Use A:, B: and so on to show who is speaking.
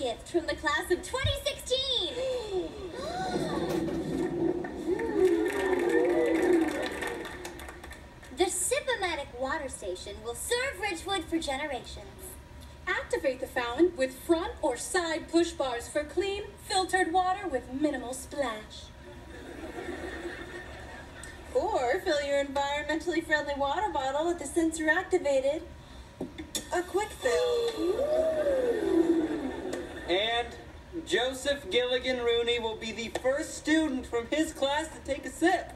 A: Gift from the class of 2016. the Sipomatic Water Station will serve Ridgewood for generations.
B: Activate the fountain with front or side push bars for clean, filtered water with minimal splash.
C: Or fill your environmentally friendly water bottle with the sensor activated
D: Joseph Gilligan Rooney will be the first student from his class to take a sip.